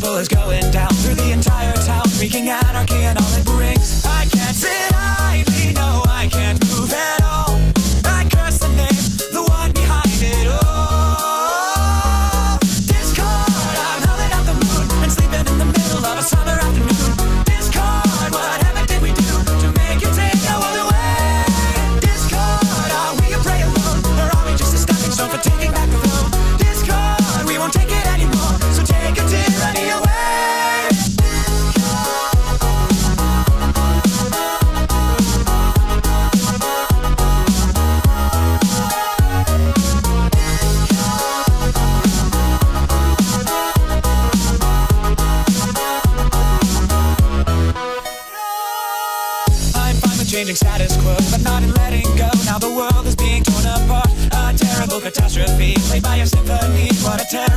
carnival is going down through the entire town, wreaking anarchy. Changing status quo, but not in letting go. Now the world is being torn apart. A terrible catastrophe played by a symphony. What a terrifying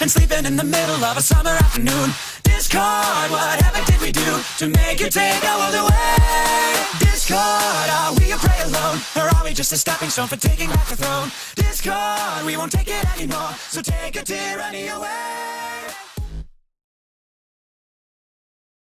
and sleeping in the middle of a summer afternoon. Discord, whatever did we do to make you take our world away? Discord, are we a prey alone, or are we just a stepping stone for taking back the throne? Discord, we won't take it anymore, so take a tyranny away.